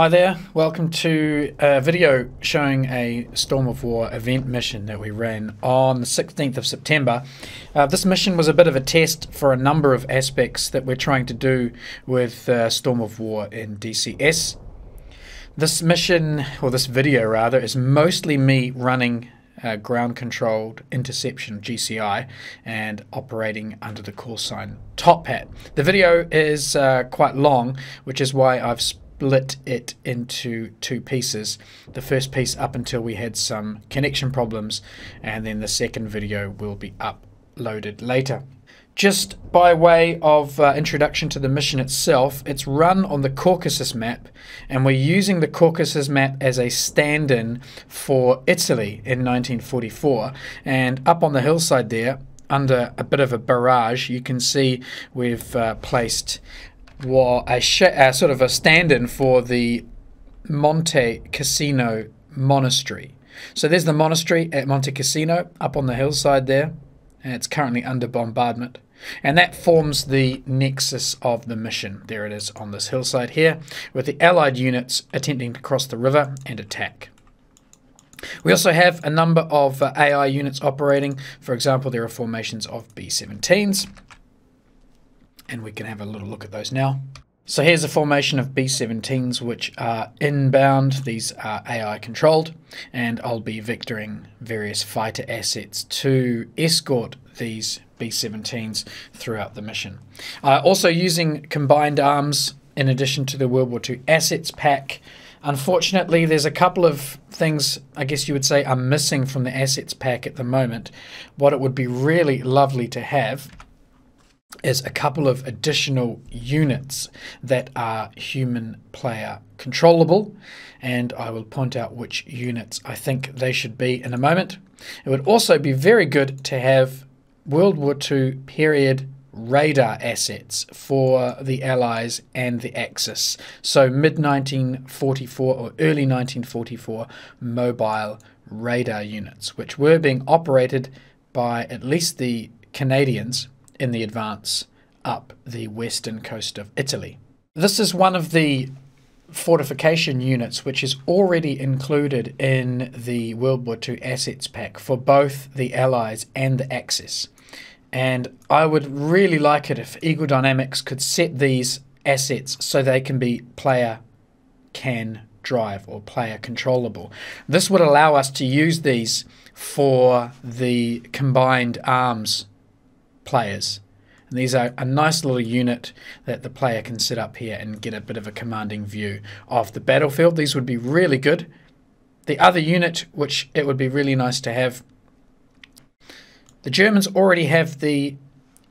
Hi there, welcome to a video showing a Storm of War event mission that we ran on the 16th of September. Uh, this mission was a bit of a test for a number of aspects that we're trying to do with uh, Storm of War in DCS. This mission, or this video rather, is mostly me running uh, ground controlled interception GCI and operating under the call sign Top Hat. The video is uh, quite long, which is why I've split it into two pieces. The first piece up until we had some connection problems, and then the second video will be uploaded later. Just by way of uh, introduction to the mission itself, it's run on the Caucasus map, and we're using the Caucasus map as a stand in for Italy in 1944. And up on the hillside there, under a bit of a barrage, you can see we've uh, placed was a, a sort of a stand-in for the Monte Cassino Monastery. So there's the monastery at Monte Cassino up on the hillside there, and it's currently under bombardment. And that forms the nexus of the mission. There it is on this hillside here, with the Allied units attempting to cross the river and attack. We also have a number of uh, AI units operating. For example, there are formations of B 17s and we can have a little look at those now. So here's a formation of B-17s which are inbound, these are AI controlled, and I'll be vectoring various fighter assets to escort these B-17s throughout the mission. Uh, also using combined arms in addition to the World War II assets pack. Unfortunately, there's a couple of things I guess you would say are missing from the assets pack at the moment. What it would be really lovely to have is a couple of additional units that are human player controllable, and I will point out which units I think they should be in a moment. It would also be very good to have World War II period radar assets for the Allies and the Axis. So mid 1944 or early 1944 mobile radar units, which were being operated by at least the Canadians in the advance up the western coast of Italy. This is one of the fortification units which is already included in the World War II assets pack for both the Allies and the Axis. And I would really like it if Eagle Dynamics could set these assets so they can be player can drive or player controllable. This would allow us to use these for the combined arms players. And these are a nice little unit that the player can set up here and get a bit of a commanding view of the battlefield. These would be really good. The other unit, which it would be really nice to have, the Germans already have the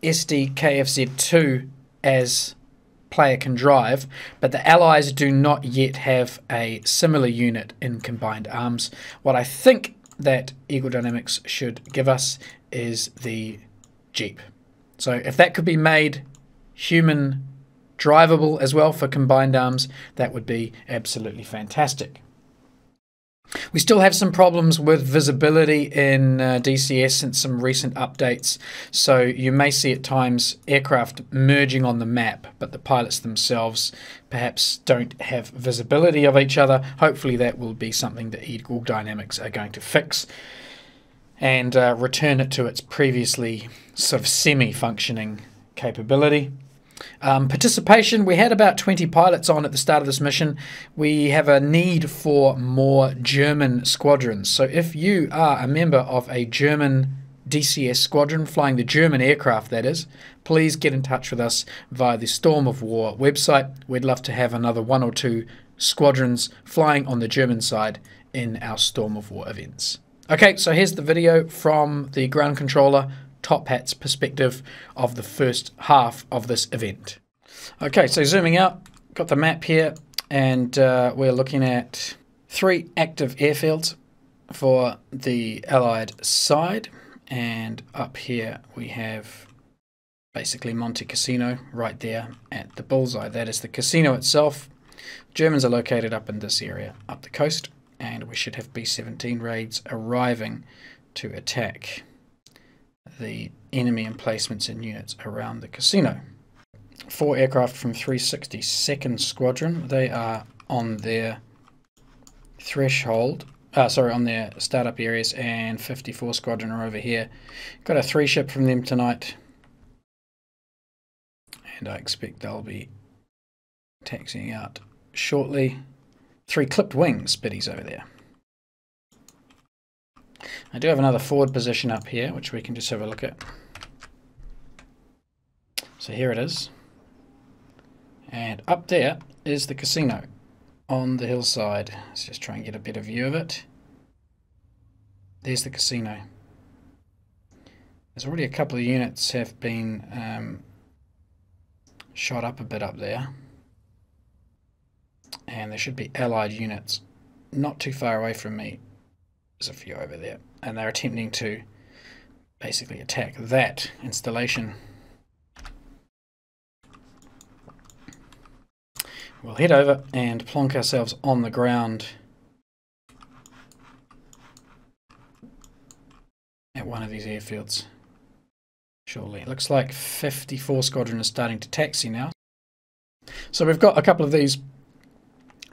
SD KFZ2 as player can drive, but the Allies do not yet have a similar unit in combined arms. What I think that Eagle Dynamics should give us is the Jeep. So if that could be made human drivable as well for combined arms, that would be absolutely fantastic. We still have some problems with visibility in uh, DCS since some recent updates, so you may see at times aircraft merging on the map, but the pilots themselves perhaps don't have visibility of each other. Hopefully, that will be something that Eagle Dynamics are going to fix and uh, return it to its previously sort of semi-functioning capability. Um, participation, we had about 20 pilots on at the start of this mission. We have a need for more German squadrons. So if you are a member of a German DCS squadron, flying the German aircraft that is, please get in touch with us via the Storm of War website. We'd love to have another one or two squadrons flying on the German side in our Storm of War events. Okay, so here's the video from the ground controller Top Hat's perspective of the first half of this event. Okay, so zooming out, got the map here, and uh, we're looking at three active airfields for the Allied side. And up here we have basically Monte Cassino right there at the bullseye. That is the Cassino itself. Germans are located up in this area, up the coast and we should have B-17 raids arriving to attack the enemy emplacements and units around the Cassino. Four aircraft from 362nd Squadron, they are on their threshold. Uh, sorry, on their startup areas, and 54 Squadron are over here. Got a three ship from them tonight, and I expect they'll be taxiing out shortly. Three clipped wings, biddies over there. I do have another forward position up here, which we can just have a look at. So here it is. And up there is the Cassino on the hillside. Let's just try and get a better view of it. There's the Cassino. There's already a couple of units have been um, shot up a bit up there. And there should be allied units not too far away from me. There's a few over there. And they're attempting to basically attack that installation. We'll head over and plonk ourselves on the ground at one of these airfields. Surely. Looks like 54 Squadron is starting to taxi now. So we've got a couple of these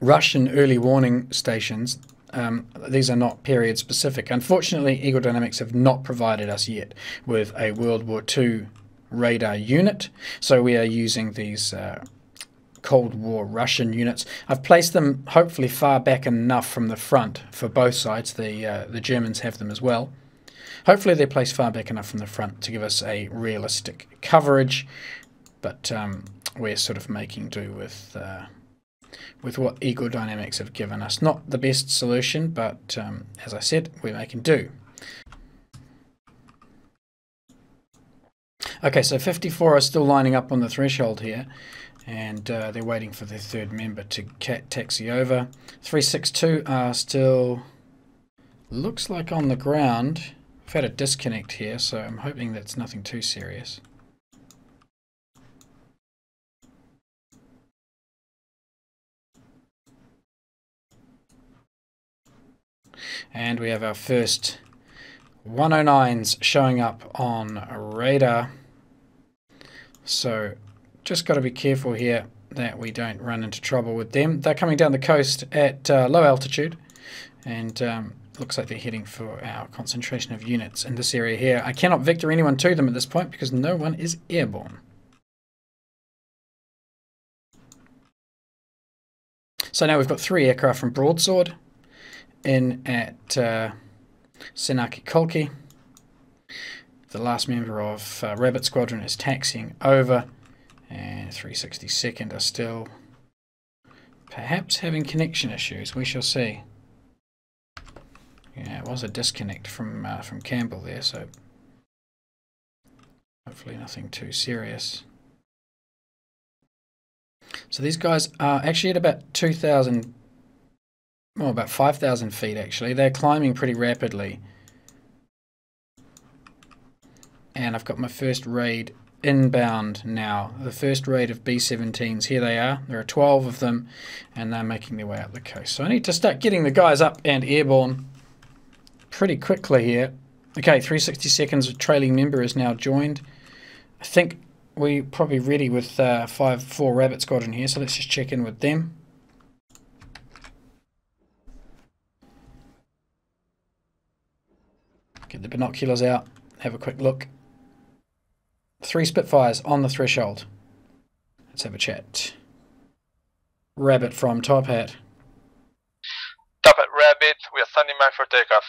Russian early warning stations. Um, these are not period specific. Unfortunately, Eagle Dynamics have not provided us yet with a World War II radar unit. So we are using these uh, Cold War Russian units. I've placed them hopefully far back enough from the front for both sides. The uh, the Germans have them as well. Hopefully they're placed far back enough from the front to give us a realistic coverage, but um, we're sort of making do with uh, with what Eagle Dynamics have given us. Not the best solution, but um, as I said, we're making do. Okay, so 54 are still lining up on the threshold here and uh, they're waiting for their third member to taxi over. 362 are still, looks like on the ground. I've had a disconnect here, so I'm hoping that's nothing too serious. And we have our first 109s showing up on radar. So just got to be careful here that we don't run into trouble with them. They're coming down the coast at uh, low altitude and um, looks like they're heading for our concentration of units in this area here. I cannot vector anyone to them at this point because no one is airborne. So now we've got three aircraft from Broadsword in at uh, Senaki-Kolkhi. The last member of uh, Rabbit Squadron is taxiing over and 362nd are still perhaps having connection issues. We shall see. Yeah, it was a disconnect from uh, from Campbell there, so hopefully nothing too serious. So these guys are actually at about 2,000, well, about 5,000 feet actually. They're climbing pretty rapidly. And I've got my first raid inbound now. The first raid of B-17s, here they are. There are 12 of them, and they're making their way up the coast. So I need to start getting the guys up and airborne pretty quickly here. Okay, 360 seconds of trailing member is now joined. I think we're probably ready with uh, 5-4 Rabbit Squadron here, so let's just check in with them. Get the binoculars out, have a quick look. Three Spitfires on the threshold. Let's have a chat. Rabbit from Top Hat. Top Hat Rabbit, we are standing by for takeoff.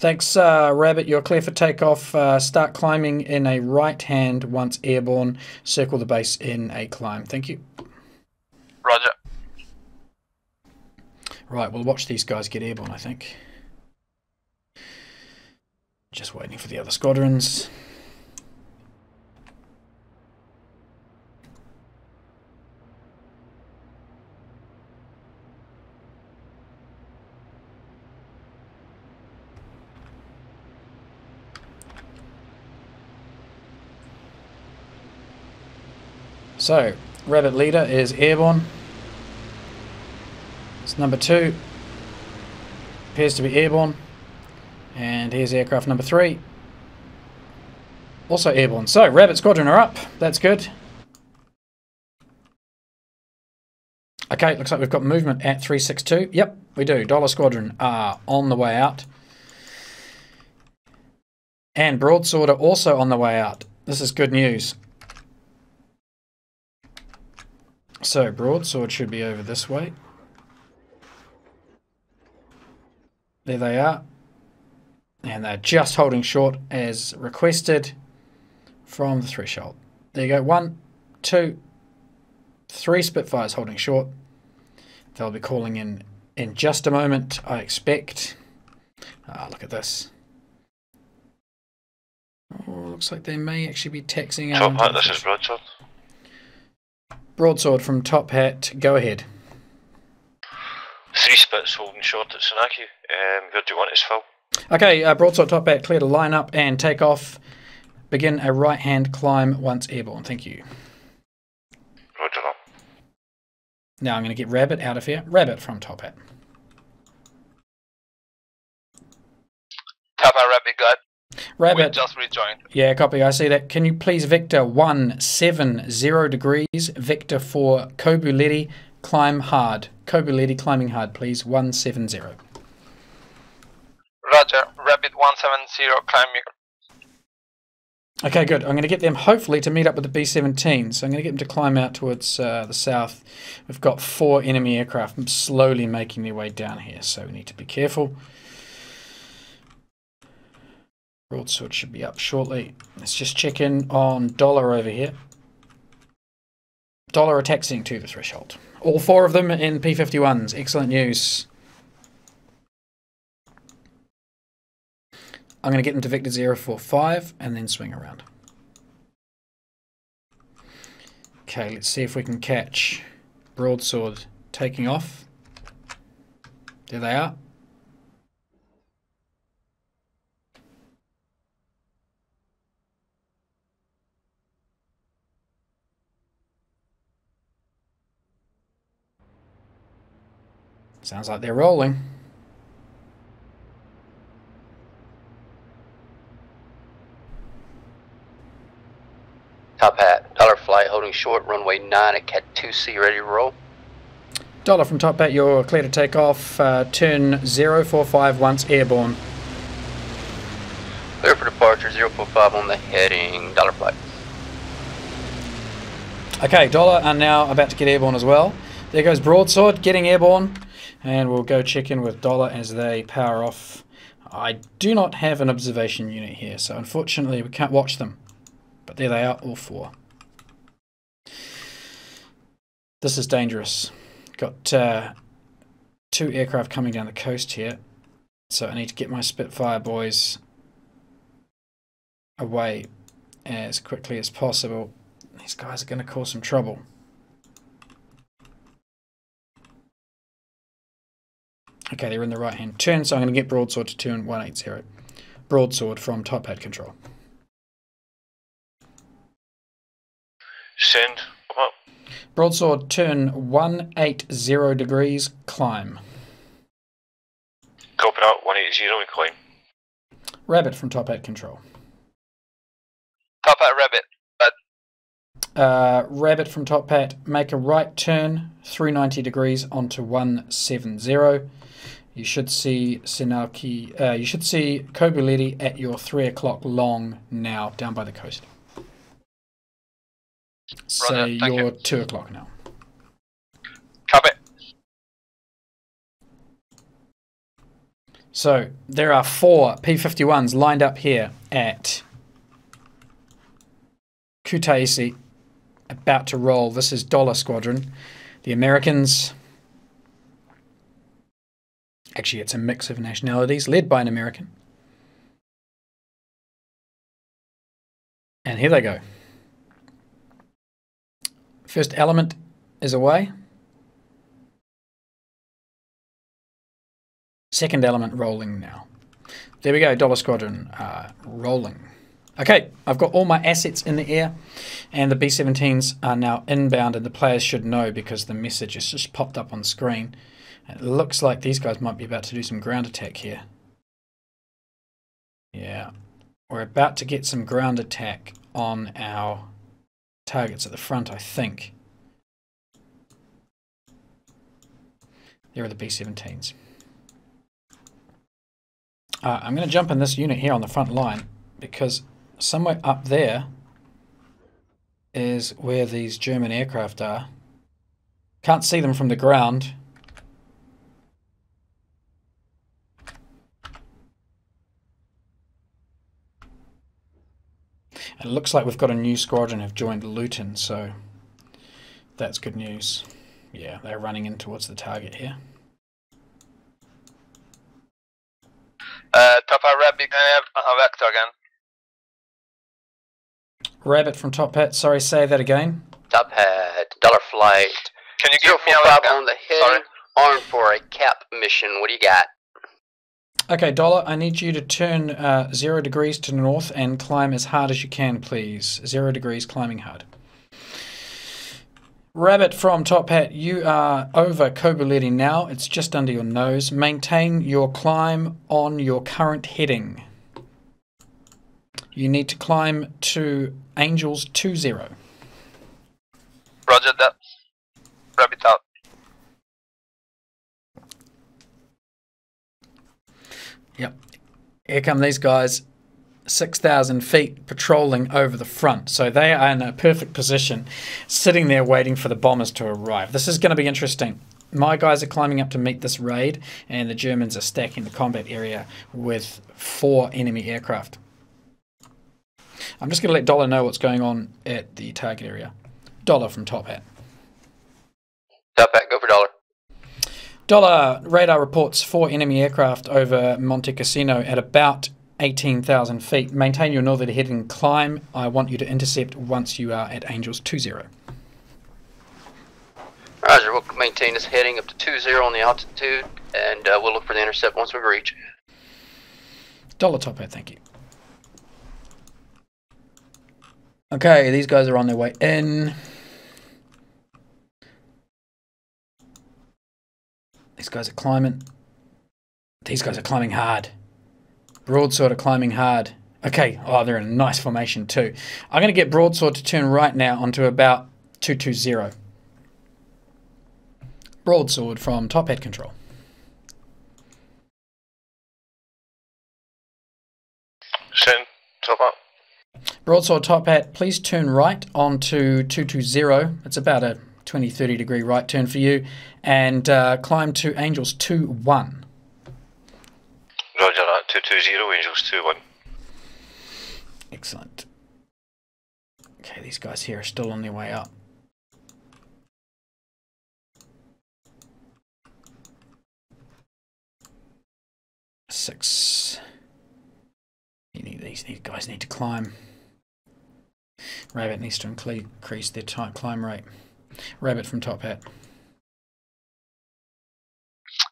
Thanks, uh, Rabbit. You're clear for takeoff. Uh, start climbing in a right hand once airborne. Circle the base in a climb. Thank you. Roger. Right, we'll watch these guys get airborne, I think. Just waiting for the other squadrons. So, Rabbit Leader is airborne. It's number two. Appears to be airborne. And here's aircraft number three. Also airborne. So, Rabbit Squadron are up. That's good. Okay, looks like we've got movement at 362. Yep, we do. Dollar Squadron are on the way out. And Broadsword are also on the way out. This is good news. So, Broadsword should be over this way. There they are. And they're just holding short as requested from the threshold. There you go. One, two, three Spitfires holding short. They'll be calling in in just a moment, I expect. Ah, look at this. Oh, looks like they may actually be taxing out. Top hat, this is Broadsword. Broadsword from Top Hat, go ahead. Three spits holding short at Senaki. Um, where do you want his fill? Okay, uh, Broadsword Top Hat, clear to line up and take off. Begin a right hand climb once airborne. Thank you. Now I'm going to get Rabbit out of here. Rabbit from Top Hat. Top Hat Rabbit got. Rabbit. We just rejoined. Yeah, copy. I see that. Can you please vector 170 degrees, vector for Kobuleti, climb hard. Kobuleti climbing hard, please. 170. Roger. Rabbit 170 climbing Okay, good. I'm going to get them hopefully to meet up with the B-17. So I'm going to get them to climb out towards uh, the south. We've got four enemy aircraft slowly making their way down here, so we need to be careful. Broadsword should be up shortly. Let's just check in on Dollar over here. Dollar attacking to the threshold. All four of them in P-51s. Excellent news. I'm going to get them to vector 045 and then swing around. Okay, let's see if we can catch Broadsword taking off. There they are. Sounds like they're rolling. Top hat, dollar flight holding short, runway 9 at Cat 2C, ready to roll. Dollar from Top Hat, you're clear to take off. Uh, turn 045 once airborne. Clear for departure, 045 on the heading, dollar flight. Okay, Dollar are now about to get airborne as well. There goes Broadsword getting airborne. And we'll go check in with Dollar as they power off. I do not have an observation unit here, so unfortunately we can't watch them. But there they are, all four. This is dangerous. Got uh, two aircraft coming down the coast here. So I need to get my Spitfire boys away as quickly as possible. These guys are going to cause some trouble. Okay, they're in the right hand turn, so I'm going to get broadsword to turn 180. Broadsword from top hat control. Send. What? Broadsword, turn 180 degrees, climb. Copy out, 180, we climb. Rabbit from Top Hat Control. Top Hat Rabbit. Uh, Rabbit from Top Hat, make a right turn through 90 degrees onto 170. You should see Senaki, uh, you should see Kobuleti at your 3 o'clock long now, down by the coast. So you're you. two o'clock now. Copy. So there are four P51s lined up here at Kutaisi, about to roll. This is Dollar Squadron. The Americans. Actually, it's a mix of nationalities, led by an American. And here they go. First element is away. Second element rolling now. There we go, Dollar Squadron uh, rolling. Okay, I've got all my assets in the air, and the B-17s are now inbound, and the players should know because the message has just popped up on screen. It looks like these guys might be about to do some ground attack here. Yeah, we're about to get some ground attack on our targets at the front, I think. There are the B-17s. Uh, I'm going to jump in this unit here on the front line because somewhere up there is where these German aircraft are. Can't see them from the ground. It looks like we've got a new squadron have joined Luton, so that's good news. Yeah, they're running in towards the target here. Uh, Top Hat Rabbit, can I have a vector again? Rabbit from Top Hat, sorry, say that again. Top hat, dollar flight. Can you give me a 045 on the Sorry. heading, armed for a cap mission. What do you got? Okay, Dollar, I need you to turn uh, zero degrees to the north and climb as hard as you can, please. Zero degrees, climbing hard. Rabbit from Top Hat, you are over Kobuleti now. It's just under your nose. Maintain your climb on your current heading. You need to climb to Angels 20. Roger that. Rabbit out. Yep. Here come these guys, 6,000 feet patrolling over the front. So they are in a perfect position, sitting there waiting for the bombers to arrive. This is going to be interesting. My guys are climbing up to meet this raid, and the Germans are stacking the combat area with four enemy aircraft. I'm just going to let Dollar know what's going on at the target area. Dollar from Top Hat. Top hat, go for dollar. Dollar radar reports four enemy aircraft over Monte Cassino at about 18,000 feet. Maintain your northerly heading climb. I want you to intercept once you are at Angels 20. Roger, we'll maintain this heading up to 20 on the altitude, and uh, we'll look for the intercept once we reach. Dollar top hat, thank you. Okay, these guys are on their way in. These guys are climbing. These guys are climbing hard. Broadsword are climbing hard. Okay, oh, they're in a nice formation too. I'm going to get Broadsword to turn right now onto about 220. Broadsword from Top Hat Control. Send top up. Broadsword Top Hat, please turn right onto 220. It's about a 20 30 degree right turn for you. And uh, climb to Angels 2 1. Roger that. 220 Angels 2 1. Excellent. Okay, these guys here are still on their way up. Six. You need these, these guys need to climb. Rabbit needs to increase their time climb rate. Rabbit from Top Hat.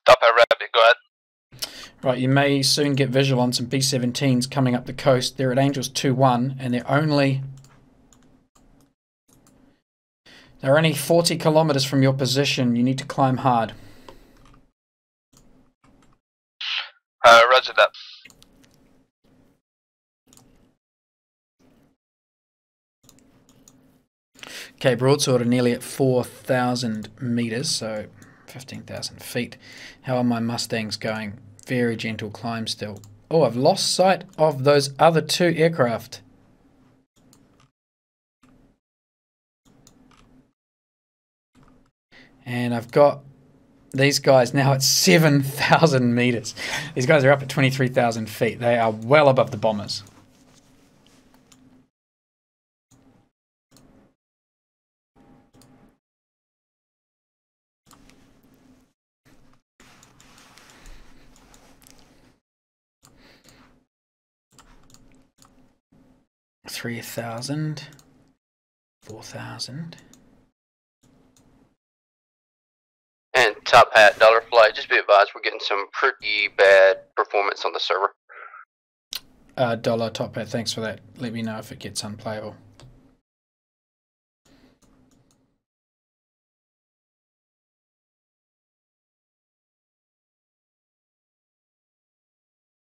Top Hat Rabbit, go ahead. Right, you may soon get visual on some B-17s coming up the coast. They're at Angels 2-1, and they're only they're only 40 kilometers from your position. You need to climb hard. Uh, roger that. Okay, broadsword are nearly at 4,000 meters, so 15,000 feet. How are my Mustangs going? Very gentle climb still. Oh, I've lost sight of those other two aircraft. And I've got these guys now at 7,000 meters. These guys are up at 23,000 feet. They are well above the bombers. Three thousand, four thousand. And top hat, dollar flight. Just be advised, we're getting some pretty bad performance on the server. Uh, dollar top hat. Thanks for that. Let me know if it gets unplayable.